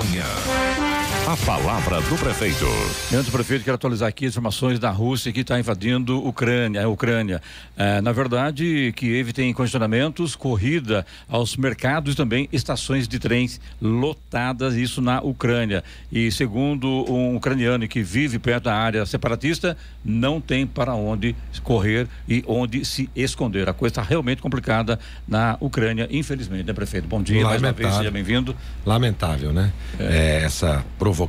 Manhã. A palavra do prefeito. Antes do prefeito, quero atualizar aqui as informações da Rússia que está invadindo Ucrânia, a Ucrânia. É, na verdade, Kiev tem congestionamentos, corrida aos mercados e também estações de trens lotadas, isso na Ucrânia. E segundo um ucraniano que vive perto da área separatista, não tem para onde correr e onde se esconder. A coisa está realmente complicada na Ucrânia, infelizmente, né, prefeito? Bom dia, Lamentável. mais uma vez, seja bem-vindo. Lamentável, né? É. É, essa provocação,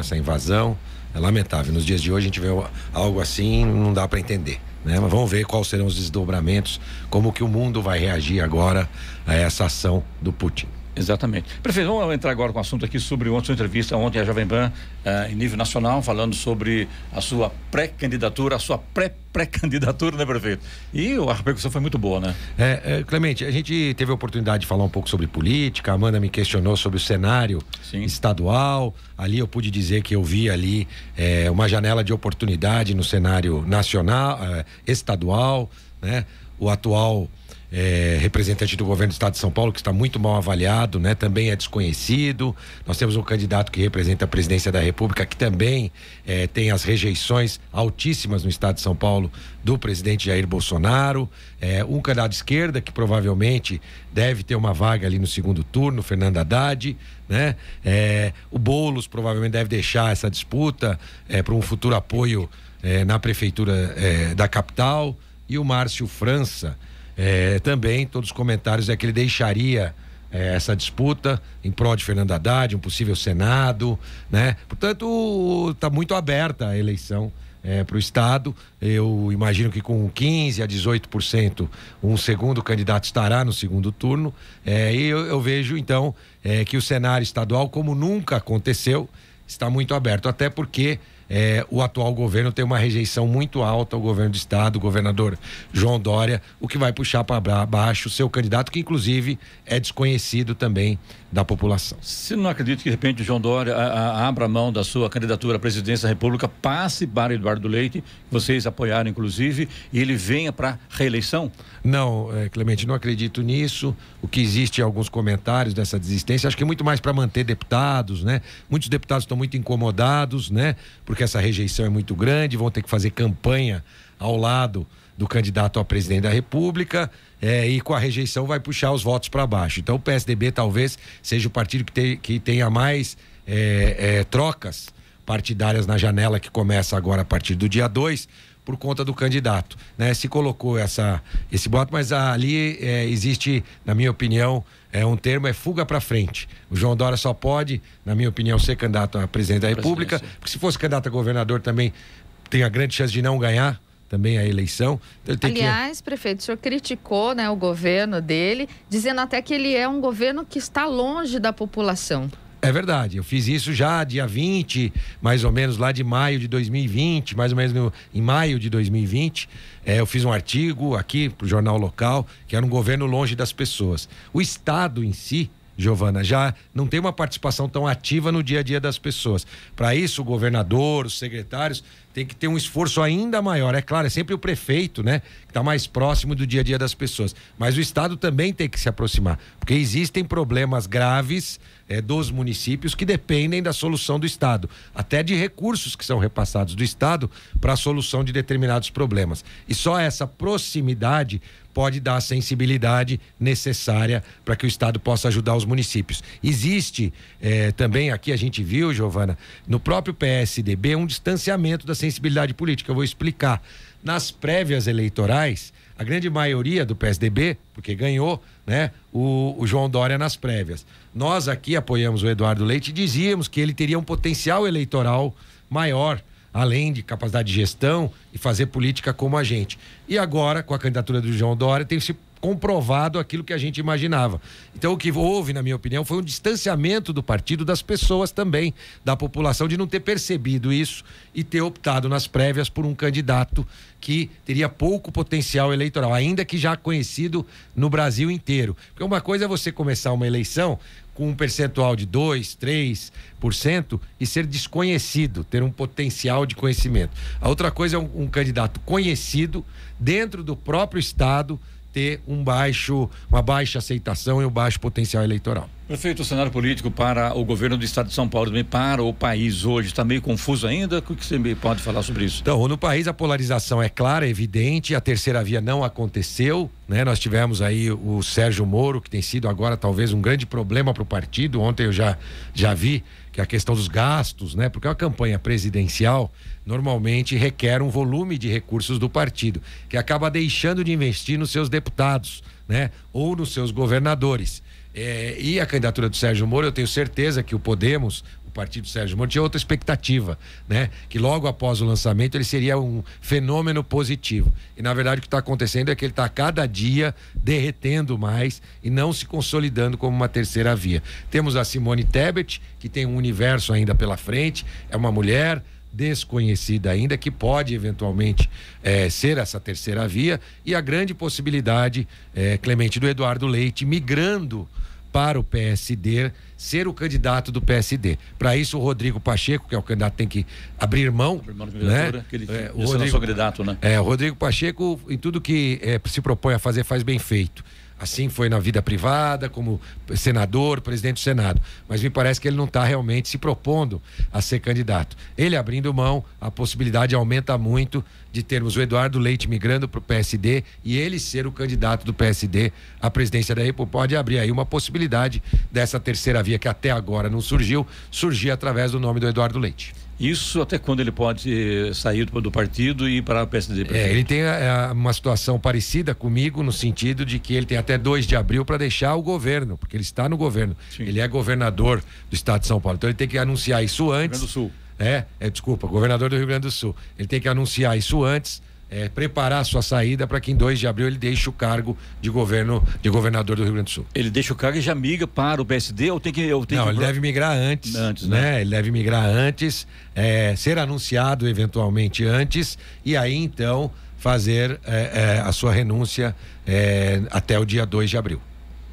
essa invasão. É lamentável. Nos dias de hoje a gente vê algo assim, não dá para entender. Né? Mas vamos ver quais serão os desdobramentos, como que o mundo vai reagir agora a essa ação do Putin. Exatamente. Prefeito, vamos entrar agora com o assunto aqui sobre ontem, sua entrevista ontem a Jovem Pan, uh, em nível nacional, falando sobre a sua pré-candidatura, a sua pré-pré-candidatura, né, prefeito? E a repercussão foi muito boa, né? É, é, Clemente, a gente teve a oportunidade de falar um pouco sobre política, a Amanda me questionou sobre o cenário Sim. estadual, ali eu pude dizer que eu vi ali é, uma janela de oportunidade no cenário nacional, é, estadual, né? O atual é, representante do governo do estado de São Paulo, que está muito mal avaliado, né? Também é desconhecido. Nós temos um candidato que representa a presidência da República, que também é, tem as rejeições altíssimas no estado de São Paulo do presidente Jair Bolsonaro. É, um candidato de esquerda, que provavelmente deve ter uma vaga ali no segundo turno, Fernando Haddad, né? É, o Boulos provavelmente deve deixar essa disputa é, para um futuro apoio é, na prefeitura da capital. E o Márcio França é, também, todos os comentários é que ele deixaria é, essa disputa em prol de Fernando Haddad, um possível Senado, né? Portanto, está muito aberta a eleição é, para o Estado. Eu imagino que com 15% a 18%, um segundo candidato estará no segundo turno. É, e eu, eu, vejo, então, é, que o cenário estadual, como nunca aconteceu, está muito aberto. Até porque é, o atual governo tem uma rejeição muito alta ao governo do estado, o governador João Dória, o que vai puxar para baixo o seu candidato, que inclusive é desconhecido também da população. Se não acredita que de repente o João Dória a, a, abra mão da sua candidatura à presidência da República, passe para Eduardo Leite, vocês apoiaram inclusive, e ele venha para reeleição? Não, é, Clemente, não acredito nisso. O que existe é alguns comentários dessa desistência, acho que é muito mais para manter deputados, né? Muitos deputados estão muito incomodados, né? Porque essa rejeição é muito grande, vão ter que fazer campanha ao lado do candidato a presidente da República é, e com a rejeição vai puxar os votos para baixo. Então o PSDB talvez seja o partido que, tem, que tenha mais é, é, trocas partidárias na janela que começa agora a partir do dia 2 por conta do candidato, né? Se colocou essa esse voto, mas ali é, existe, na minha opinião, é um termo é fuga para frente. O João Dória só pode, na minha opinião, ser candidato a presidente da República, porque se fosse candidato a governador também tem a grande chance de não ganhar, também a eleição. Então, Aliás, que... prefeito, o senhor criticou né, o governo dele, dizendo até que ele é um governo que está longe da população. É verdade, eu fiz isso já dia 20, mais ou menos lá de maio de 2020, mais ou menos no, em maio de 2020. É, eu fiz um artigo aqui para o jornal local, que era um governo longe das pessoas. O Estado em si, Giovana, já não tem uma participação tão ativa no dia a dia das pessoas. Para isso, o governador, os secretários tem que ter um esforço ainda maior. É claro, é sempre o prefeito, né, que está mais próximo do dia a dia das pessoas. Mas o Estado também tem que se aproximar, porque existem problemas graves é, dos municípios que dependem da solução do Estado, até de recursos que são repassados do Estado para a solução de determinados problemas. E só essa proximidade pode dar a sensibilidade necessária para que o Estado possa ajudar os municípios. Existe eh, também, aqui a gente viu, Giovana, no próprio PSDB, um distanciamento da sensibilidade política. Eu vou explicar. Nas prévias eleitorais, a grande maioria do PSDB, porque ganhou, né, o, o, João Dória nas prévias. Nós aqui apoiamos o Eduardo Leite e dizíamos que ele teria um potencial eleitoral maior além de capacidade de gestão e fazer política como a gente. E agora, com a candidatura do João Dória, tem se comprovado aquilo que a gente imaginava. Então, o que houve, na minha opinião, foi um distanciamento do partido das pessoas também, da população, de não ter percebido isso e ter optado nas prévias por um candidato que teria pouco potencial eleitoral, ainda que já conhecido no Brasil inteiro. Porque uma coisa é você começar uma eleição com um percentual de 2, 3% e ser desconhecido, ter um potencial de conhecimento. A outra coisa é um, um candidato conhecido dentro do próprio estado ter um baixo, uma baixa aceitação e um baixo potencial eleitoral. Prefeito, o cenário político para o governo do estado de São Paulo, também para o país hoje, está meio confuso ainda? O que você pode falar sobre isso? Então, no país a polarização é clara, é evidente, a terceira via não aconteceu, né? Nós tivemos aí o Sérgio Moro, que tem sido agora talvez um grande problema para o partido. Ontem eu já, já vi que a questão dos gastos, né? Porque a campanha presidencial normalmente requer um volume de recursos do partido, que acaba deixando de investir nos seus deputados, né? Ou nos seus governadores. É, e a candidatura do Sérgio Moro, eu tenho certeza que o Podemos, partido do Sérgio Moro, tinha outra expectativa, né? Que logo após o lançamento ele seria um fenômeno positivo. E na verdade o que está acontecendo é que ele está cada dia derretendo mais e não se consolidando como uma terceira via. Temos a Simone Tebet, que tem um universo ainda pela frente, é uma mulher desconhecida ainda, que pode eventualmente é, ser essa terceira via, e a grande possibilidade, é, Clemente, do Eduardo Leite migrando para o PSD ser o candidato do PSD. Para isso, o Rodrigo Pacheco, que é o candidato, tem que abrir mão. Abrir mão né? que ele é, o Rodrigo, candidato, né? É, o Rodrigo Pacheco, em tudo que é, se propõe a fazer, faz bem feito. Assim foi na vida privada, como senador, presidente do Senado. Mas me parece que ele não está realmente se propondo a ser candidato. Ele abrindo mão, a possibilidade aumenta muito de termos o Eduardo Leite migrando para o PSD e ele ser o candidato do PSD à presidência da República. Pode abrir aí uma possibilidade dessa terceira via que até agora não surgiu, surgir através do nome do Eduardo Leite. Isso até quando ele pode sair do partido e ir para o PSD? É, ele tem a, a, uma situação parecida comigo no sentido de que ele tem até 2 de abril para deixar o governo, porque ele está no governo. Sim. Ele é governador do estado de São Paulo. Então ele tem que anunciar isso antes. Rio Grande do Sul. É, é, desculpa, governador do Rio Grande do Sul. Ele tem que anunciar isso antes é, preparar a sua saída para que em 2 de abril ele deixe o cargo de governo de governador do Rio Grande do Sul. Ele deixa o cargo e já migra para o PSD ou tem que. Ou tem Não, que... ele deve migrar antes. Antes, né? né? Ele deve migrar antes, é, ser anunciado eventualmente antes, e aí então fazer é, é a sua renúncia é, até o dia 2 de abril.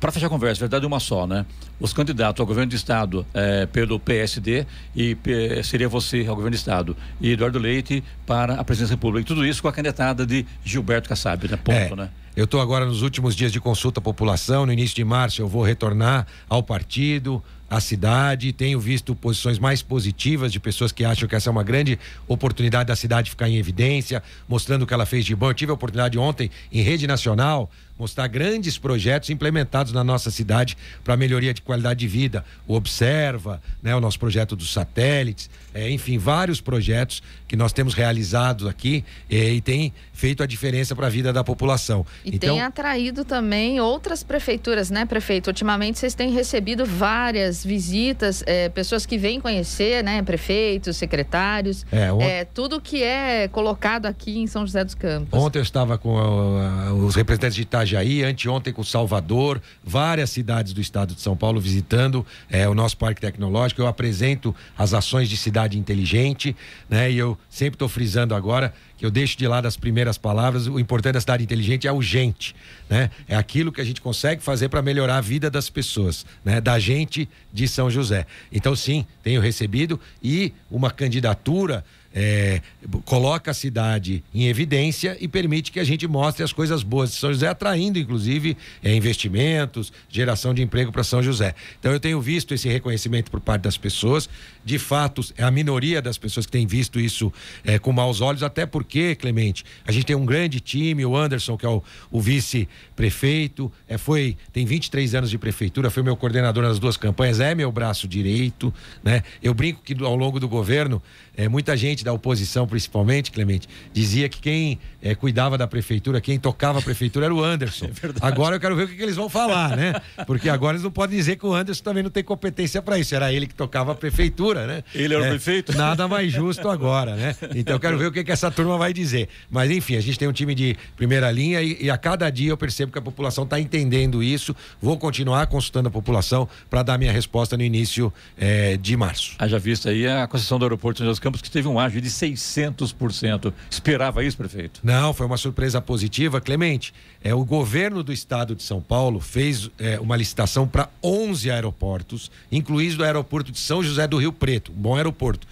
Para fechar a conversa, verdade é uma só, né? Os candidatos ao governo do estado é, pelo PSD e seria você ao governo do estado e Eduardo Leite para a presidência da República. Tudo isso com a candidatada de Gilberto Kassab, né? Ponto, é. né? Eu estou agora nos últimos dias de consulta à população. No início de março eu vou retornar ao partido, à cidade. Tenho visto posições mais positivas de pessoas que acham que essa é uma grande oportunidade da cidade ficar em evidência, mostrando o que ela fez de bom. Eu tive a oportunidade ontem em rede nacional mostrar grandes projetos implementados na nossa cidade para melhoria de qualidade de vida. O Observa, né, o nosso projeto dos satélites, é, enfim, vários projetos que nós temos realizado aqui é, e tem feito a diferença para a vida da população. E então, tem atraído também outras prefeituras, né, prefeito? Ultimamente vocês têm recebido várias visitas, é, pessoas que vêm conhecer, né, prefeitos, secretários, é, ont... é, tudo que é colocado aqui em São José dos Campos. Ontem eu estava com uh, os representantes de Itajaí, anteontem com Salvador, várias cidades do estado de São Paulo visitando é, o nosso parque tecnológico. Eu apresento as ações de cidade inteligente, né? E eu sempre estou frisando agora que eu deixo de lado as primeiras palavras. O importante da cidade inteligente é urgente, né? É aquilo que a gente consegue fazer para melhorar a vida das pessoas, né? Da gente de São José. Então, sim, tenho recebido e uma candidatura é, coloca a cidade em evidência e permite que a gente mostre as coisas boas de São José, atraindo, inclusive, é, investimentos, geração de emprego para São José. Então, eu tenho visto esse reconhecimento por parte das pessoas. De fato, é a minoria das pessoas que tem visto isso é, com maus olhos, até porque, Clemente, a gente tem um grande time, o Anderson, que é o, o vice-prefeito, é, foi, tem 23 anos de prefeitura, foi meu coordenador nas duas campanhas, é meu braço direito, né? Eu brinco que ao longo do governo, é, muita gente da oposição, principalmente, Clemente, dizia que quem é, cuidava da prefeitura, quem tocava a prefeitura era o Anderson. É agora eu quero ver o que, que, eles vão falar, né? Porque agora eles não podem dizer que o Anderson também não tem competência para isso. Era ele que tocava a prefeitura, né? Ele era o é, prefeito? Nada mais justo agora, né? Então eu quero ver o que, que essa turma vai dizer. Mas enfim, a gente tem um time de primeira linha e, e a cada dia eu percebo que a população está entendendo isso. Vou continuar consultando a população para dar minha resposta no início é, de março. Haja visto aí a concessão do aeroporto de São José dos Campos que teve um ágio de 600%. Esperava isso, prefeito? Não, foi uma surpresa positiva. Clemente, é, o governo do estado de São Paulo fez é, uma licitação para 11 aeroportos, incluindo o aeroporto de São José do Rio Preto, bom aeroporto.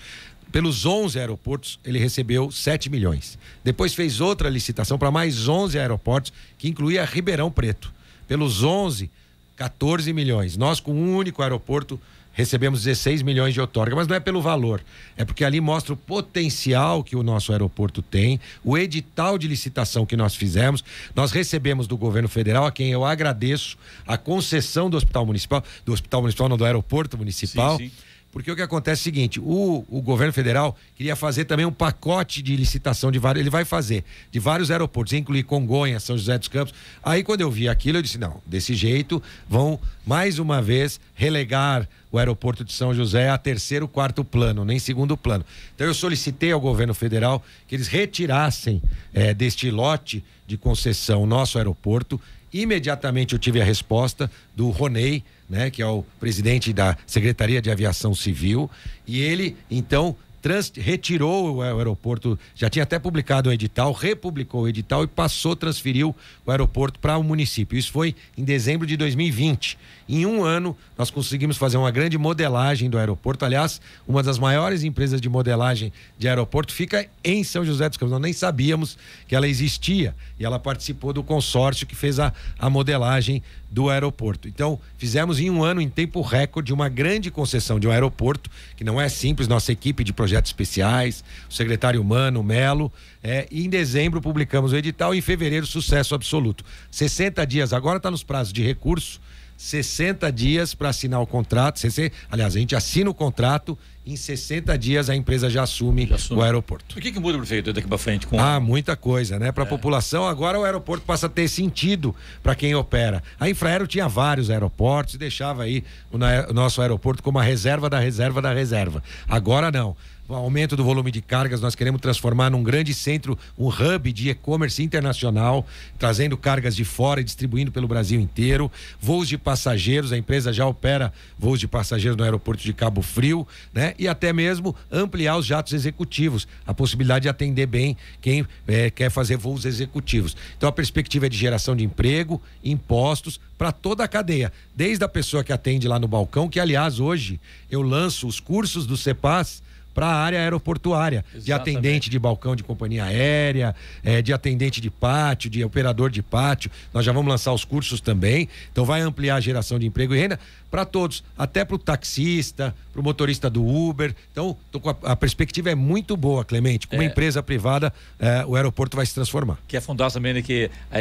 Pelos 11 aeroportos, ele recebeu 7 milhões. Depois fez outra licitação para mais 11 aeroportos, que incluía Ribeirão Preto. Pelos 11, 14 milhões. Nós, com um único aeroporto, recebemos 16 milhões de outorga, mas não é pelo valor, é porque ali mostra o potencial que o nosso aeroporto tem, o edital de licitação que nós fizemos, nós recebemos do governo federal, a quem eu agradeço, a concessão do hospital municipal, do hospital municipal, não do aeroporto municipal. Sim, sim porque o que acontece é o seguinte: o, o governo federal queria fazer também um pacote de licitação de vários, ele vai fazer, de vários aeroportos, incluir Congonhas, São José dos Campos. Aí quando eu vi aquilo, eu disse: não, desse jeito vão mais uma vez relegar o aeroporto de São José a terceiro, quarto plano, nem segundo plano. Então eu solicitei ao governo federal que eles retirassem é, deste lote de concessão nosso aeroporto. Imediatamente eu tive a resposta do Ronei né, que é o presidente da Secretaria de Aviação Civil, e ele então trans, retirou o aeroporto, já tinha até publicado o edital, republicou o edital e passou, transferiu o aeroporto para o município. Isso foi em dezembro de 2020. Em um ano, nós conseguimos fazer uma grande modelagem do aeroporto. Aliás, uma das maiores empresas de modelagem de aeroporto fica em São José dos Campos. Nós nem sabíamos que ela existia e ela participou do consórcio que fez a, a modelagem do aeroporto. Então, fizemos em um ano, em tempo recorde, uma grande concessão de um aeroporto, que não é simples, nossa equipe de projetos especiais, o secretário Humano, Melo, é, em dezembro publicamos o edital, e em fevereiro, sucesso absoluto. 60 dias, agora está nos prazos de recurso, 60 dias para assinar o contrato. Aliás, a gente assina o contrato, em 60 dias a empresa já assume, já assume. o aeroporto. O que, que muda, prefeito, daqui para frente? Com... Ah, muita coisa, né? Para a é. população, agora o aeroporto passa a ter sentido para quem opera. A Infraero tinha vários aeroportos e deixava aí o, o nosso aeroporto como a reserva da reserva da reserva. Agora não aumento do volume de cargas, nós queremos transformar num grande centro, um hub de e-commerce internacional, trazendo cargas de fora e distribuindo pelo Brasil inteiro. Voos de passageiros, a empresa já opera voos de passageiros no aeroporto de Cabo Frio, né? E até mesmo ampliar os jatos executivos, a possibilidade de atender bem quem é, quer fazer voos executivos. Então a perspectiva é de geração de emprego, impostos para toda a cadeia, desde a pessoa que atende lá no balcão, que aliás hoje eu lanço os cursos do CEPAS para a área aeroportuária, Exatamente. de atendente de balcão de companhia aérea, é, de atendente de pátio, de operador de pátio. Nós já vamos lançar os cursos também. Então vai ampliar a geração de emprego e renda para todos, até para o taxista, para o motorista do Uber. Então, a, a, perspectiva é muito boa, Clemente. Com é. uma empresa privada, é, o aeroporto vai se transformar. Que é fundar também, né, que a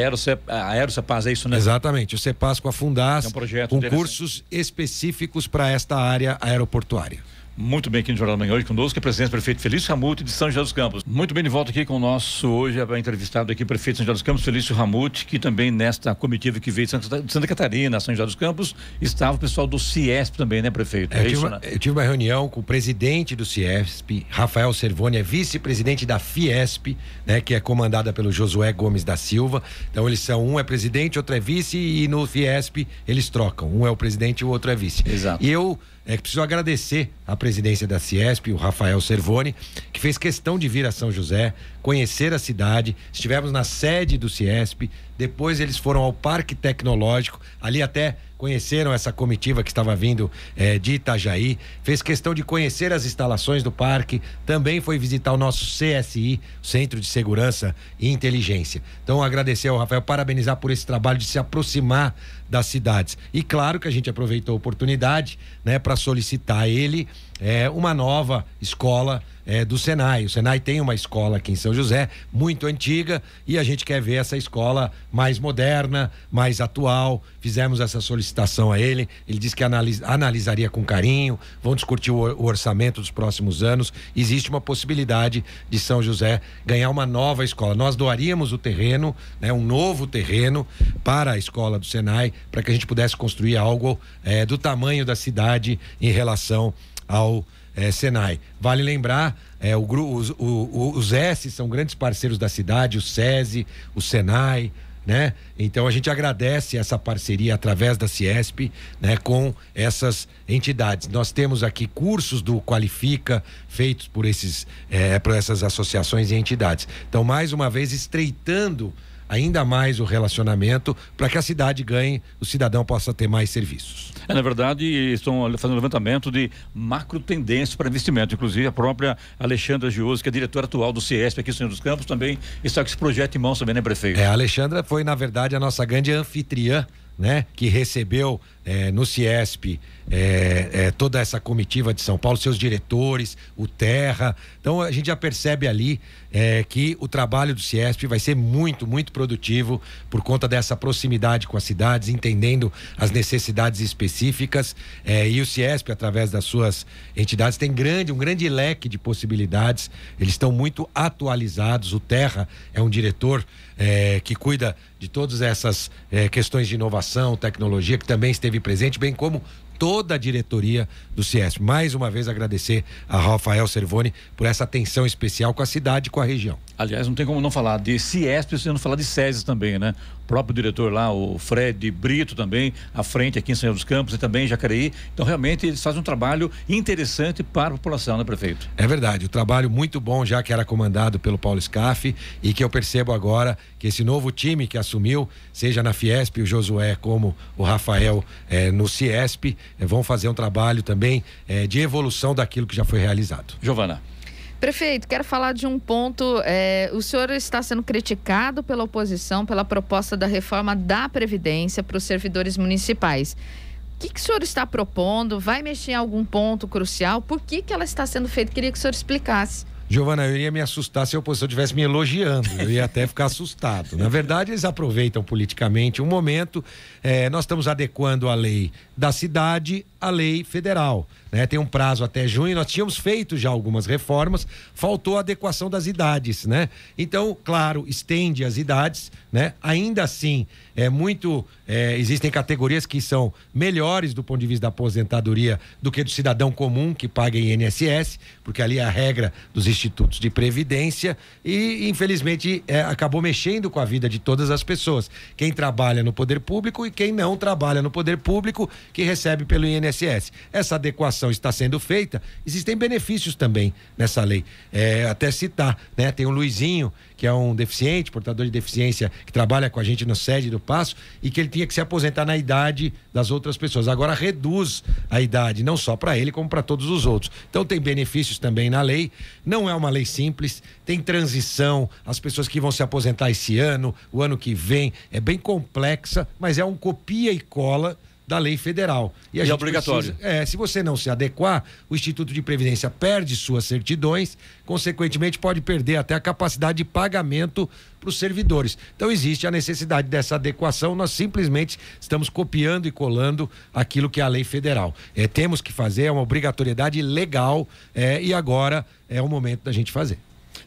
Aerocepaz é isso, né? Exatamente. O Cepaz com a Fundas, é um projeto com cursos específicos para esta área aeroportuária. Muito bem aqui no Jornal da Manhã hoje conosco, é o presidente prefeito Felício Ramute de São José dos Campos. Muito bem de volta aqui com o nosso hoje entrevistado aqui, prefeito de São José dos Campos, Felício Ramute, que também nesta comitiva que veio de Santa, de Santa Catarina, São José dos Campos, estava o pessoal do Ciesp também, né, prefeito? É, é eu, tive isso, uma, né? eu tive uma reunião com o presidente do Ciesp, Rafael Servoni, é vice-presidente da Fiesp, né, que é comandada pelo Josué Gomes da Silva. Então eles são, um é presidente, outro é vice, e no Fiesp eles trocam. Um é o presidente e o outro é vice. Exato. E eu é que preciso agradecer a presidência da Ciesp, o Rafael Servoni, que fez questão de vir a São José, conhecer a cidade. Estivemos na sede do Ciesp, depois eles foram ao Parque Tecnológico, ali até conheceram essa comitiva que estava vindo é, de Itajaí, fez questão de conhecer as instalações do parque, também foi visitar o nosso CSI, Centro de Segurança e Inteligência. Então, agradecer ao Rafael, parabenizar por esse trabalho de se aproximar das cidades. E claro que a gente aproveitou a oportunidade, né, para solicitar a ele é, uma nova escola é, do Senai. O Senai tem uma escola aqui em São José, muito antiga, e a gente quer ver essa escola mais moderna, mais atual. Fizemos essa solicitação a ele. Ele disse que analis analisaria com carinho, vão discutir o, o orçamento dos próximos anos. Existe uma possibilidade de São José ganhar uma nova escola. Nós doaríamos o terreno, né, um novo terreno, para a escola do Senai, para que a gente pudesse construir algo é, do tamanho da cidade em relação ao é, Senai. Vale lembrar, é, o, os, o, os S são grandes parceiros da cidade, o SESI, o Senai, né? Então a gente agradece essa parceria através da Ciesp, né, com essas entidades. Nós temos aqui cursos do Qualifica feitos por esses, é, por essas associações e entidades. Então mais uma vez estreitando ainda mais o relacionamento para que a cidade ganhe, o cidadão possa ter mais serviços. É, na verdade, estão fazendo um levantamento de macro tendências para investimento. Inclusive, a própria Alexandra Gioso, que é diretora atual do CIESP aqui no Senhor dos Campos, também está com esse projeto em mãos também, né, prefeito? É, a Alexandra foi, na verdade, a nossa grande anfitriã né, que recebeu é, no Ciesp é, é, toda essa comitiva de São Paulo, seus diretores, o Terra. Então a gente já percebe ali é, que o trabalho do Ciesp vai ser muito, muito produtivo por conta dessa proximidade com as cidades, entendendo as necessidades específicas. É, e o Ciesp, através das suas entidades, tem grande, um grande leque de possibilidades. Eles estão muito atualizados. O Terra é um diretor que cuida de todas essas questões de inovação, tecnologia, que também esteve presente, bem como toda a diretoria do Ciesp. Mais uma vez agradecer a Rafael Servoni por essa atenção especial com a cidade e com a região. Aliás, não tem como não falar de Ciesp não falar de SESI também, né? O próprio diretor lá, o Fred Brito também, à frente aqui em São José dos Campos e também em Jacareí. Então, realmente, eles fazem um trabalho interessante para a população, né, prefeito? É verdade, o um trabalho muito bom já que era comandado pelo Paulo Scaff e que eu percebo agora que esse novo time que assumiu, seja na Fiesp, o Josué, como o Rafael eh, no Ciesp, eh, vão fazer um trabalho também eh, de evolução daquilo que já foi realizado. Giovana. Prefeito, quero falar de um ponto. É, o senhor está sendo criticado pela oposição pela proposta da reforma da Previdência para os servidores municipais. O que, que o senhor está propondo? Vai mexer em algum ponto crucial? Por que, que ela está sendo feita? Queria que o senhor explicasse. Giovana, eu ia me assustar se a oposição estivesse me elogiando. Eu ia até ficar assustado. Na verdade, eles aproveitam politicamente um momento. É, nós estamos adequando a lei da cidade à lei federal. Né? Tem um prazo até junho. Nós tínhamos feito já algumas reformas, faltou a adequação das idades, né? Então, claro, estende as idades, né? Ainda assim, é muito. É, existem categorias que são melhores do ponto de vista da aposentadoria do que do cidadão comum que paga INSS, porque ali é a regra dos institutos de previdência e, infelizmente, é, acabou mexendo com a vida de todas as pessoas. Quem trabalha no poder público e quem não trabalha no poder público, que recebe pelo INSS. Essa adequação está sendo feita, existem benefícios também nessa lei. É, até citar, né? Tem o Luizinho, que é um deficiente, portador de deficiência, que trabalha com a gente no sede do Passo e que ele tinha que se aposentar na idade das outras pessoas. Agora reduz a idade, não só para ele, como para todos os outros. Então tem benefícios também na lei. Não é uma lei simples, tem transição, as pessoas que vão se aposentar esse ano, o ano que vem, é bem complexa, mas é um copia e cola da lei federal. E, e é obrigatório. Precisa, é, se você não se adequar, o Instituto de Previdência perde suas certidões, consequentemente pode perder até a capacidade de pagamento para os servidores. Então existe a necessidade dessa adequação, nós simplesmente estamos copiando e colando aquilo que é a lei federal. É, temos que fazer, é uma obrigatoriedade legal é, e agora é o momento da gente fazer.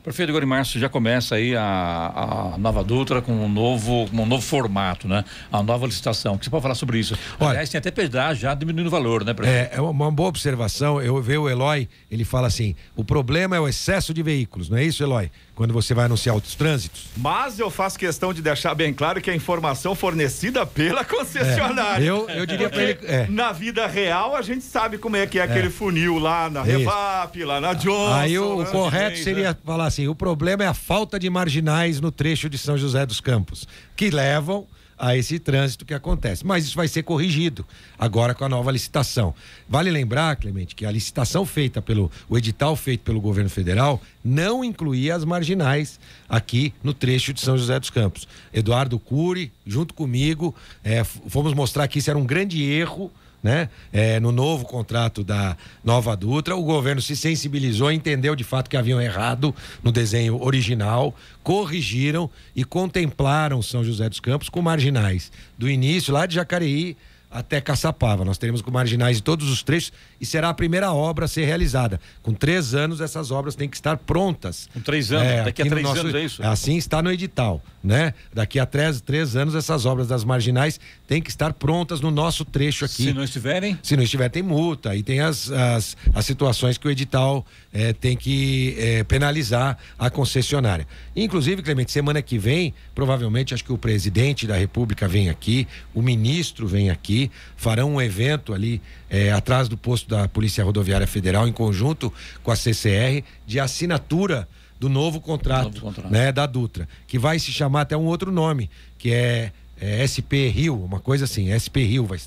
Prefeito em março já começa aí a, a nova Dutra com um novo, um novo formato, né? A nova licitação. O que você pode falar sobre isso? Olha, Aliás, tem até pedágio já diminuindo o valor, né, prefeito? É, é uma boa observação. Eu vejo o Eloy, ele fala assim: o problema é o excesso de veículos, não é isso, Eloy? Quando você vai anunciar outros trânsitos. Mas eu faço questão de deixar bem claro que a informação fornecida pela concessionária. É, eu, eu diria para ele. É. Na vida real, a gente sabe como é que é, é. aquele funil lá na Revap, lá na Johnson. Aí o, né? correto seria né? falar assim: o problema é a falta de marginais no trecho de São José dos Campos, que levam a esse trânsito que acontece. Mas isso vai ser corrigido agora com a nova licitação. Vale lembrar, Clemente, que a licitação feita pelo o edital feito pelo governo federal não incluía as marginais aqui no trecho de São José dos Campos. Eduardo Cury, junto comigo, é, fomos mostrar que isso era um grande erro né? É, no novo contrato da Nova Dutra, o governo se sensibilizou, entendeu de fato que haviam errado no desenho original, corrigiram e contemplaram São José dos Campos com marginais do início lá de Jacareí até Caçapava. Nós teremos com marginais de todos os trechos e será a primeira obra a ser realizada. Com três anos, essas obras têm que estar prontas. Com três anos, é, daqui a três nosso... anos é isso? Assim está no edital, né? Daqui a três, três anos, essas obras das marginais têm que estar prontas no nosso trecho aqui. Se não estiverem? Se não estiver, tem multa. E tem as, as, as situações que o edital é, tem que é, penalizar a concessionária. Inclusive, Clemente, semana que vem, provavelmente, acho que o presidente da República vem aqui, o ministro vem aqui farão um evento ali é, atrás do posto da Polícia Rodoviária Federal, em conjunto com a CCR, de assinatura do novo contrato, novo contrato. Né, da Dutra, que vai se chamar até um outro nome, que é é SP Rio, uma coisa assim, SP Rio, vai,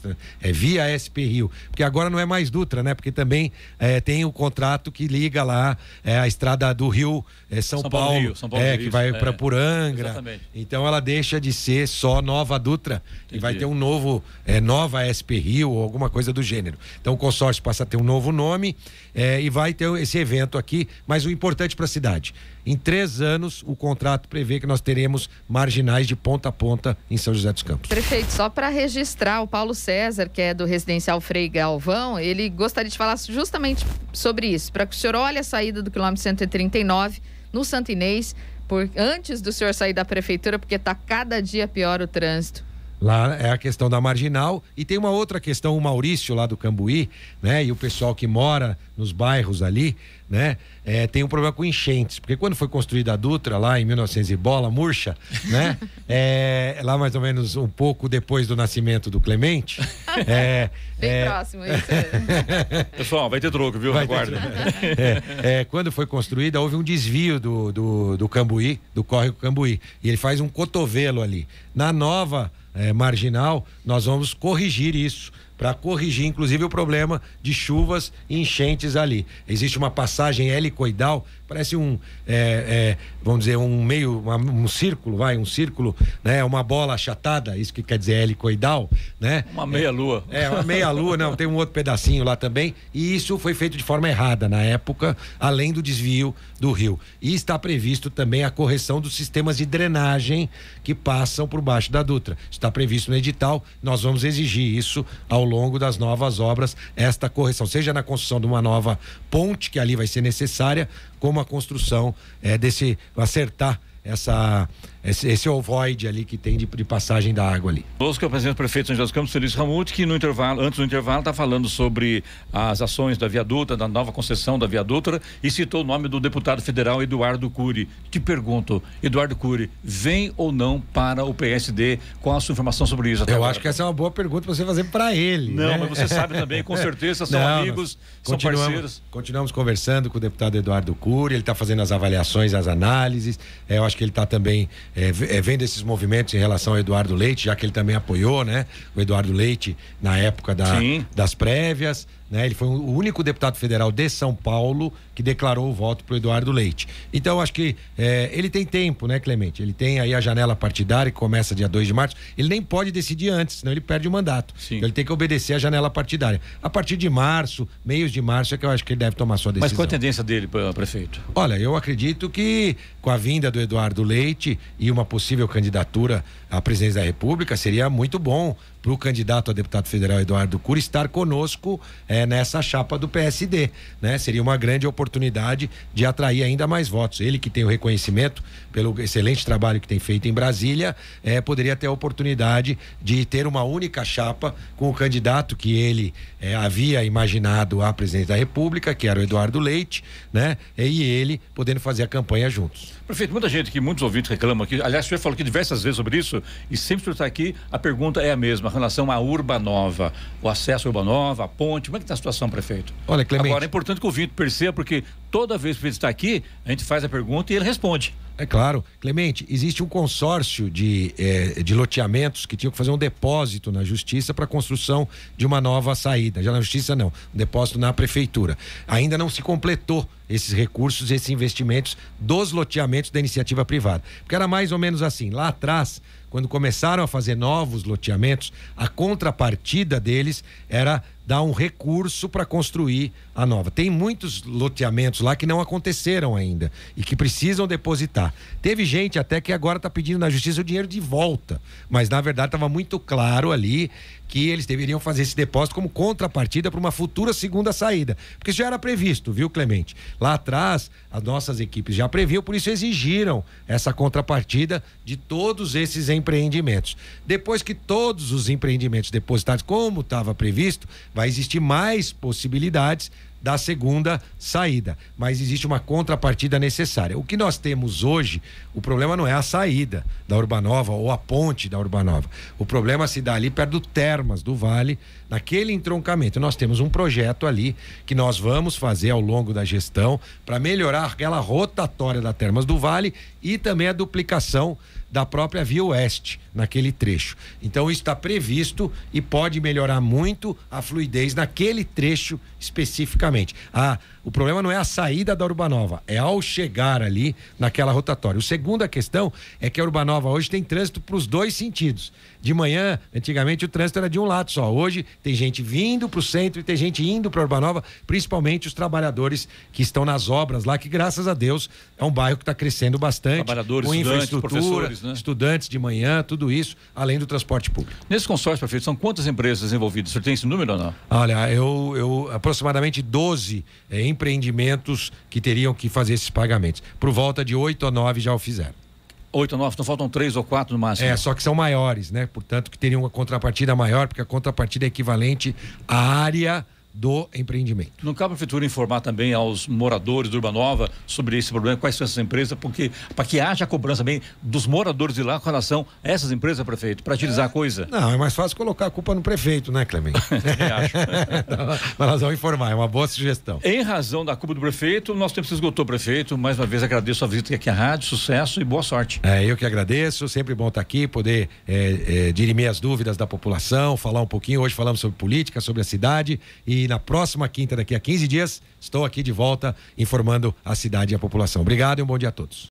é via SP Rio, porque agora não é mais Dutra, né? Porque também é, tem o contrato que liga lá é, a estrada do Rio é, São, São, Paulo, Paulo, Rio, São Paulo é, que vai para é. Purangra. Exatamente. Então ela deixa de ser só Nova Dutra Entendi. e vai ter um novo é, Nova SP Rio ou alguma coisa do gênero. Então o consórcio passa a ter um novo nome é, e vai ter esse evento aqui, mas o importante para a cidade em três anos, o contrato prevê que nós teremos marginais de ponta a ponta em São José dos Campos. Prefeito, só para registrar, o Paulo César, que é do residencial Frei Galvão, ele gostaria de falar justamente sobre isso, para que o senhor olhe a saída do quilômetro 139 no Santo Inês, por, antes do senhor sair da prefeitura, porque está cada dia pior o trânsito. Lá é a questão da marginal e tem uma outra questão, o Maurício lá do Cambuí, né? E o pessoal que mora nos bairros ali, né? É, tem um problema com enchentes, porque quando foi construída a Dutra lá em 1900 e bola, murcha, né? É, lá mais ou menos um pouco depois do nascimento do Clemente. É, Bem é, próximo isso. Pessoal, vai ter troco, viu? Aguarda. É, é, quando foi construída, houve um desvio do, do, do Cambuí, do córrego Cambuí. E ele faz um cotovelo ali. Na nova é, marginal, nós vamos corrigir isso para corrigir, inclusive, o problema de chuvas e enchentes ali. Existe uma passagem helicoidal parece um, é, é, vamos dizer, um meio, um círculo, vai, um círculo, né? Uma bola achatada, isso que quer dizer helicoidal, né? Uma meia-lua. É, é, uma meia-lua, não, tem um outro pedacinho lá também, e isso foi feito de forma errada na época, além do desvio do rio. E está previsto também a correção dos sistemas de drenagem que passam por baixo da Dutra. Está previsto no edital, nós vamos exigir isso ao longo das novas obras, esta correção, seja na construção de uma nova ponte, que ali vai ser necessária, como a construção é, desse acertar essa esse, esse ovoide ali que tem de, de, passagem da água ali. Conosco é o presidente do prefeito de São José dos Campos, Ramute, que no intervalo, antes do intervalo, está falando sobre as ações da viaduta, da nova concessão da viaduta e citou o nome do deputado federal Eduardo Cury. Te pergunto, Eduardo Cury, vem ou não para o PSD? Qual a sua informação sobre isso? Eu agora? acho que essa é uma boa pergunta para você fazer para ele. Não, né? mas você sabe também, com certeza, são não, amigos, são parceiros. Continuamos conversando com o deputado Eduardo Cury, ele está fazendo as avaliações, as análises. É, eu acho que ele está também é, é, vendo esses movimentos em relação ao Eduardo Leite, já que ele também apoiou, né? O Eduardo Leite na época da, das prévias. Né? Ele foi o único deputado federal de São Paulo que declarou o voto para o Eduardo Leite. Então, acho que é, ele tem tempo, né, Clemente? Ele tem aí a janela partidária que começa dia 2 de março. Ele nem pode decidir antes, senão ele perde o mandato. Então, ele tem que obedecer a janela partidária. A partir de março, meios de março, é que eu acho que ele deve tomar sua decisão. Mas qual a tendência dele, prefeito? Olha, eu acredito que com a vinda do Eduardo Leite e uma possível candidatura à presidência da República, seria muito bom para o candidato a deputado federal Eduardo Cury estar conosco é, nessa chapa do PSD, né? Seria uma grande oportunidade de atrair ainda mais votos. Ele que tem o reconhecimento pelo excelente trabalho que tem feito em Brasília, é, poderia ter a oportunidade de ter uma única chapa com o candidato que ele é, havia imaginado a presidente da República, que era o Eduardo Leite, né? E ele podendo fazer a campanha juntos. Prefeito, muita gente que muitos ouvintes reclamam aqui. Aliás, o senhor falou aqui diversas vezes sobre isso e sempre que está aqui, a pergunta é a mesma, relação à Urba Nova, o acesso à Urba Nova, a ponte. Como é que está a situação, prefeito? Olha, Clemente. Agora, é importante que o ouvinte perceba, porque toda vez que prefeito está aqui, a gente faz a pergunta e ele responde. É claro. Clemente, existe um consórcio de, eh, de loteamentos que tinham que fazer um depósito na justiça para a construção de uma nova saída. Já na justiça, não. Um depósito na prefeitura. Ainda não se completou esses recursos, esses investimentos dos loteamentos da iniciativa privada. Porque era mais ou menos assim. Lá atrás, quando começaram a fazer novos loteamentos, a contrapartida deles era dar um recurso para construir a nova. Tem muitos loteamentos lá que não aconteceram ainda e que precisam depositar. Teve gente até que agora está pedindo na justiça o dinheiro de volta, mas na verdade estava muito claro ali que eles deveriam fazer esse depósito como contrapartida para uma futura segunda saída. Porque isso já era previsto, viu, Clemente? Lá atrás, as nossas equipes já previam, por isso exigiram essa contrapartida de todos esses empreendimentos. Depois que todos os empreendimentos depositados, como estava previsto, vai existir mais possibilidades da segunda saída, mas existe uma contrapartida necessária. O que nós temos hoje, o problema não é a saída da Urbanova ou a ponte da Urbanova. O problema se dá ali perto do Termas do Vale, naquele entroncamento. Nós temos um projeto ali que nós vamos fazer ao longo da gestão para melhorar aquela rotatória da Termas do Vale e também a duplicação da própria Via Oeste, naquele trecho. Então isso está previsto e pode melhorar muito a fluidez naquele trecho especificamente. A, o problema não é a saída da Urbanova, é ao chegar ali naquela rotatória. O segunda questão é que a Urbanova hoje tem trânsito para os dois sentidos. De manhã, antigamente o trânsito era de um lado só. Hoje tem gente vindo para o centro e tem gente indo para a Urbanova, principalmente os trabalhadores que estão nas obras lá, que graças a Deus é um bairro que está crescendo bastante. Trabalhadores, com estudantes, infraestrutura, né? estudantes de manhã, tudo isso, além do transporte público. Nesse consórcio, prefeito, são quantas empresas envolvidas? Você tem esse número ou não? Olha, eu, eu aproximadamente 12 é, eh, empreendimentos que teriam que fazer esses pagamentos. Por volta de 8 ou 9 já o fizeram. 8 ou 9, então faltam 3 ou 4 no máximo. É, só que são maiores, né? Portanto, que teriam uma contrapartida maior, porque a contrapartida é equivalente à área do empreendimento. Não cabe a prefeitura informar também aos moradores do Urbanova sobre esse problema, quais são essas empresas, porque para que haja cobrança também dos moradores de lá com relação a essas empresas, prefeito, para agilizar é, a coisa. Não, é mais fácil colocar a culpa no prefeito, né, Clemente? acho. então, mas nós vamos informar, é uma boa sugestão. Em razão da culpa do prefeito, nosso tempo se esgotou, prefeito. Mais uma vez agradeço a visita aqui à rádio, sucesso e boa sorte. É, eu que agradeço, sempre bom estar aqui, poder é, é, dirimir as dúvidas da população, falar um pouquinho. Hoje falamos sobre política, sobre a cidade na próxima quinta, daqui a 15 dias, estou aqui de volta informando a cidade e a população. Obrigado e um bom dia a todos.